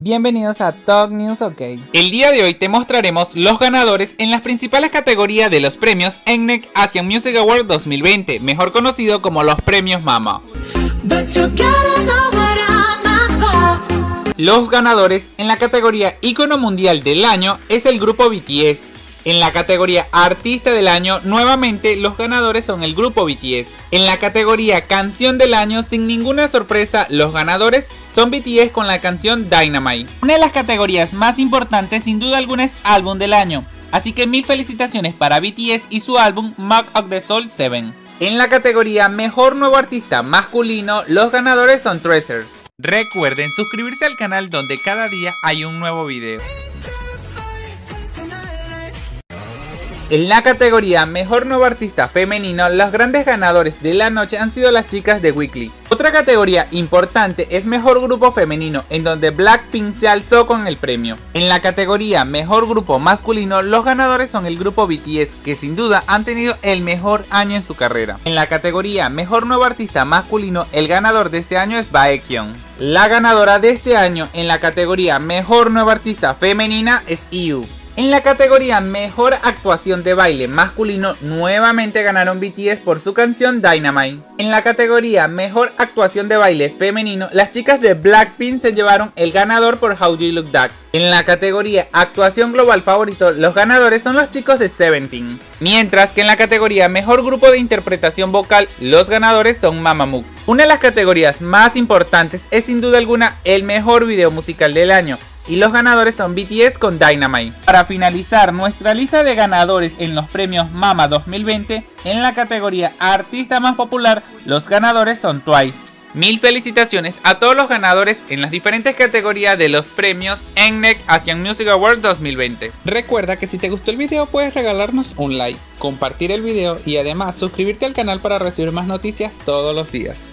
Bienvenidos a Talk News OK. El día de hoy te mostraremos los ganadores en las principales categorías de los premios ENNEC Asian Music Award 2020, mejor conocido como los premios MAMA. Los ganadores en la categoría Icono Mundial del Año es el grupo BTS, en la categoría Artista del Año, nuevamente los ganadores son el grupo BTS. En la categoría Canción del Año, sin ninguna sorpresa, los ganadores son BTS con la canción Dynamite. Una de las categorías más importantes sin duda alguna es Álbum del Año. Así que mil felicitaciones para BTS y su álbum Mark of the Soul 7. En la categoría Mejor Nuevo Artista Masculino, los ganadores son Treasure. Recuerden suscribirse al canal donde cada día hay un nuevo video. En la categoría Mejor Nuevo Artista Femenino, los grandes ganadores de la noche han sido las chicas de Weekly. Otra categoría importante es Mejor Grupo Femenino, en donde Blackpink se alzó con el premio. En la categoría Mejor Grupo Masculino, los ganadores son el grupo BTS, que sin duda han tenido el mejor año en su carrera. En la categoría Mejor Nuevo Artista Masculino, el ganador de este año es Baekhyun. La ganadora de este año en la categoría Mejor Nueva Artista Femenina es IU. En la categoría Mejor Actuación de Baile Masculino nuevamente ganaron BTS por su canción Dynamite. En la categoría Mejor Actuación de Baile Femenino, las chicas de Blackpink se llevaron el ganador por How You Look That. En la categoría Actuación Global Favorito, los ganadores son los chicos de Seventeen. Mientras que en la categoría Mejor Grupo de Interpretación Vocal, los ganadores son Mamamoo. Una de las categorías más importantes es sin duda alguna el mejor video musical del año y los ganadores son BTS con Dynamite. Para finalizar nuestra lista de ganadores en los premios Mama 2020, en la categoría Artista más popular, los ganadores son Twice. Mil felicitaciones a todos los ganadores en las diferentes categorías de los premios ENNEC Asian Music Award 2020. Recuerda que si te gustó el video puedes regalarnos un like, compartir el video y además suscribirte al canal para recibir más noticias todos los días.